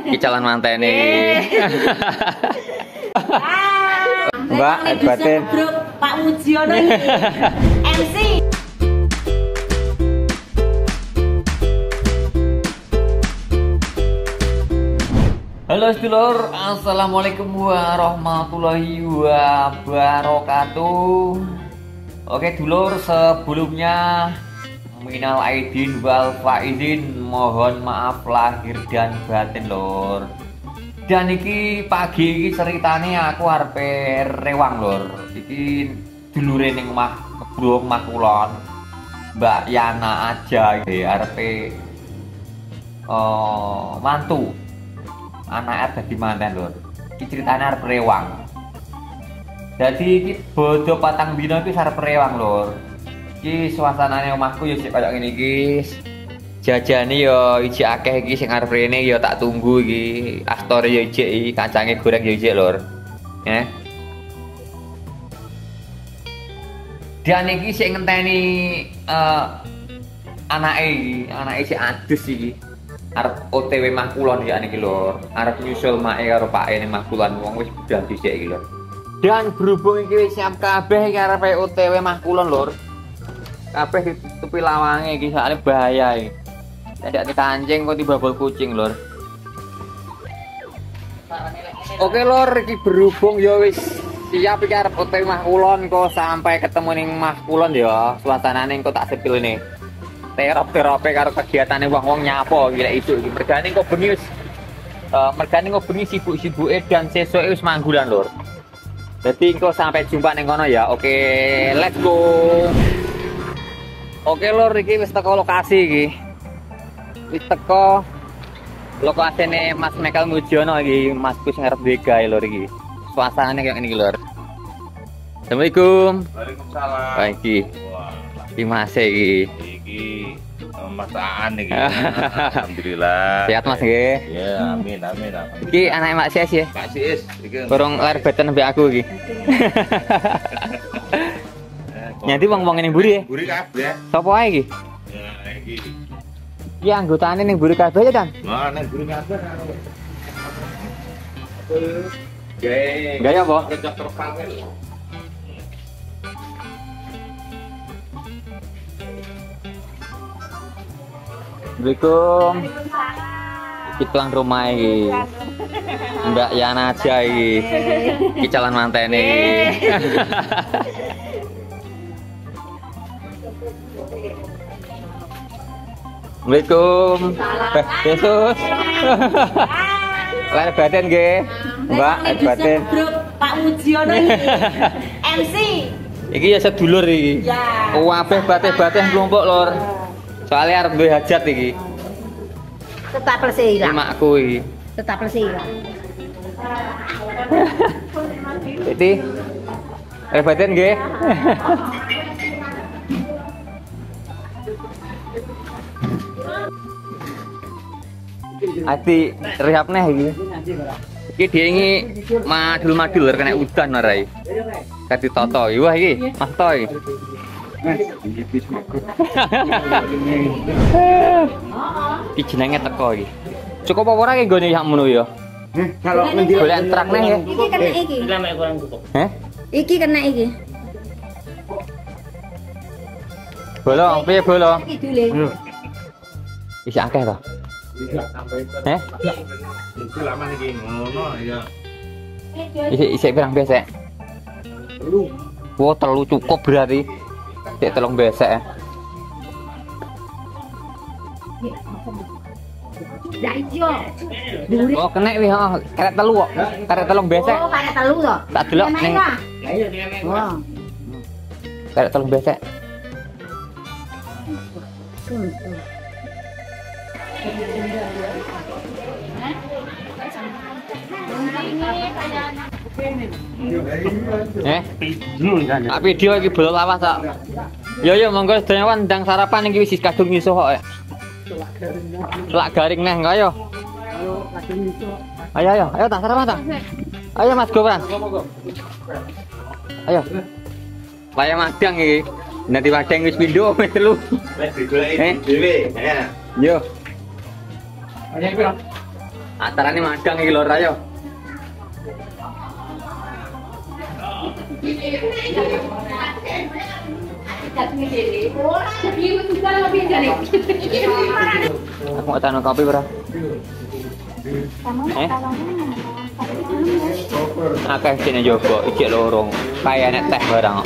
Iki calon manten iki. Ah, Mbak, batin. grup Pak Mujiono. MC. Halo sedulur, assalamualaikum warahmatullahi wabarakatuh. Oke dulur, sebelumnya minal aidin wal faizin, mohon maaf lahir dan batin lor. Dan iki pagi iki ceritane aku arepe rewang lor. Iki dulure ning omah bro omah kulon. Mbak Yana aja iki arepe oh, mantu anak dadi manten lur. Iki ceritane arep rewang. Dadi iki bodo patang dina iki arep rewang lur. Iki suasanane omahku ya sik kaya ngene iki. Jajane ya iji akeh iki sing arep rene ya tak tunggu iki. Astore ya ijik iki, kancange goreng ya ijik lur. Ya. Dan iki sik ngenteni eh anake iki, anake sik adus iki. arep OTW mah ya niki lho. Arep nyusul mae karo Pak ene mah kulon wong wis budal dhisik iki lho. Dan berhubung iki wis siap kabeh iki arep OTW mah kulon lho. Kabeh ditutupi lawange iki soalnya bahaya iki. Tidak kancing kok tiba bol kucing lho. Oke lor, iki berhubung ya wis siap iki arep OTW mah kulon kok sampai ketemu ning mah kulon ya. Suasanane kok tak sepil nih. terop-terope karo kegiatane wong-wong nyapo gila itu iki. Mergane kok bengi wis eh mergane kok bengi sibuk-sibuke dan sesuk wis manggulan lur. Jadi engko sampai jumpa ning kono ya. Oke, let's go. Oke lur iki wis teko lokasi iki. Wis teko lokasine Mas Michael Mujiono iki, Mas Kus ngarep gawe lur iki. Suasanane kayak ngene iki lur. Assalamualaikum. Waalaikumsalam. Wah iki, Mas iki. iki eh, Mas Aan iki. Alhamdulillah. Sehat Mas nggih. Ya, amin amin amin. Iki anak Mak Sis ya. Pak Sis, iki. Kurang lahir badan mbek aku iki. Nanti wong-wong ning mburi ya. Buri kabeh. Sopo ae iki? Ya, iki. Iki anggotane ning mburi kabeh ya, Dan. Nah, nek buri kabeh karo. Gawe. Gaya apa? Kerja terpangil. Assalamualaikum. Iki tuan rumah iki. Mbak Yana aja iki. Iki calon manten iki. Assalamualaikum. Eh, Yesus. Lahir batin nggih. Mbak, lahir batin. Pak Mujiono. MC. Iki ya sedulur iki. Ya. Wabeh batih-batih kelompok lor. Soalnya arep duwe hajat iki. Tetap Iki lesira. makku iki. Tetap lesira. Jadi rebatin nggih. Ati rehab neh iki. Iki diengi madul-madul kena udan marai. Kati toto iki. Wah iki Mas Toy. Iki jenenge teko iki. Cukup apa ora nggone yak ngono ya? Kalau Golek truk neh ya. Iki kena iki. Heh? Iki kena iki. Bolong, piye bolong? Iki dulu. Isi akeh to. Heh? Iki lama iki ngono ya. Isi isi pirang besek? Lu Wah, terlalu cukup berarti. Cek telung besek. eh. Dah ijo. Duri. Oh, kena wi, oh, karet telu kok. Karet telung besek. Oh, kayak telu to. Tak delok Kena ning. Wah. karet telung besek. Eh, tak video iki bolok lawas tak. Yo yo monggo sedayawan ndang sarapan iki wis kadung nyusuh kok. eh. Lak garing neh engko ayo. Ayo ayo, ayo tak sarapan tak. Ayo Mas Gopran. Ayo. Wayang madang iki. Nanti wadang wis pindho wis telu. Wis digoleki Eh? dhewe. Ya. Yo. Acarane madang iki lho ayo. Aku mau tanya kopi bro. Eh? Akeh sini jogo, iki lorong. Kayak teh barang.